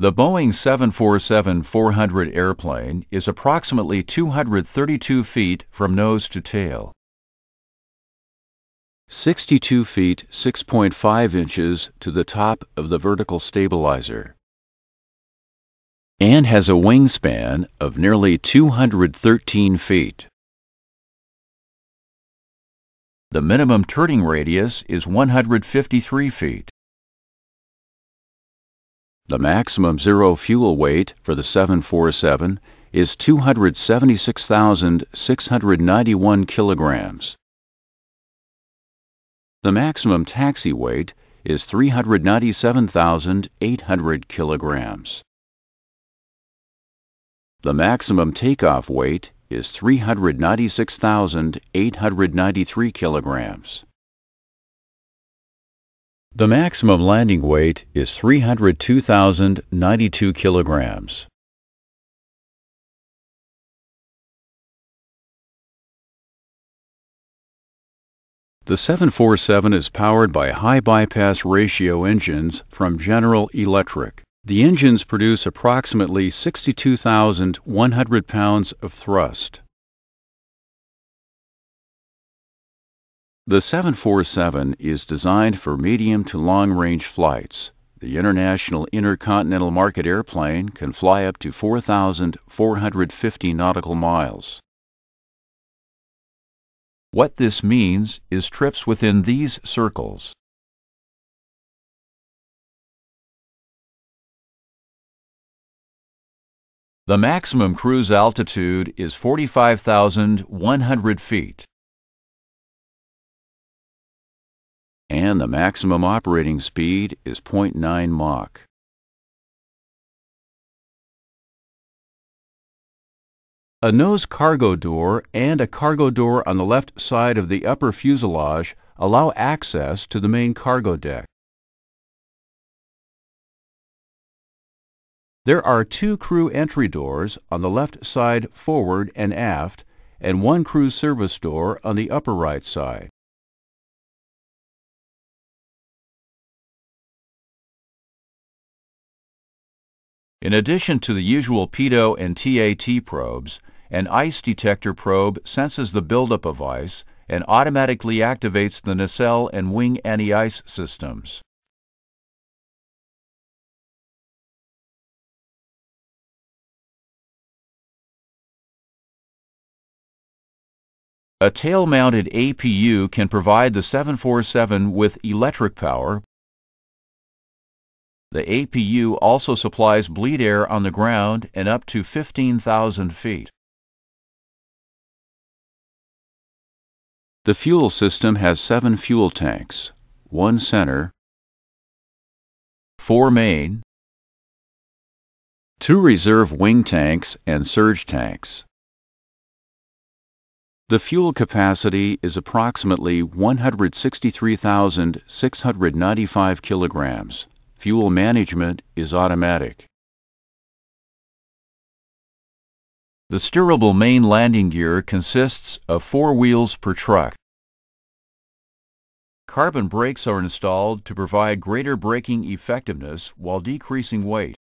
The Boeing 747-400 airplane is approximately 232 feet from nose to tail. 62 feet 6.5 inches to the top of the vertical stabilizer and has a wingspan of nearly 213 feet. The minimum turning radius is 153 feet. The maximum zero fuel weight for the 747 is 276,691 kilograms. The maximum taxi weight is 397,800 kilograms. The maximum takeoff weight is 396,893 kilograms. The maximum landing weight is 302,092 kilograms. The 747 is powered by high bypass ratio engines from General Electric. The engines produce approximately 62,100 pounds of thrust. The 747 is designed for medium to long-range flights. The International Intercontinental Market airplane can fly up to 4,450 nautical miles. What this means is trips within these circles. The maximum cruise altitude is 45,100 feet. And the maximum operating speed is 0.9 Mach. A nose cargo door and a cargo door on the left side of the upper fuselage allow access to the main cargo deck. There are two crew entry doors on the left side forward and aft and one crew service door on the upper right side. In addition to the usual pitot and TAT probes, an ice detector probe senses the buildup of ice and automatically activates the nacelle and wing anti-ice systems. A tail-mounted APU can provide the 747 with electric power. The APU also supplies bleed air on the ground and up to 15,000 feet. The fuel system has seven fuel tanks, one center, four main, two reserve wing tanks and surge tanks. The fuel capacity is approximately 163,695 kilograms. Fuel management is automatic. The steerable main landing gear consists of four wheels per truck. Carbon brakes are installed to provide greater braking effectiveness while decreasing weight.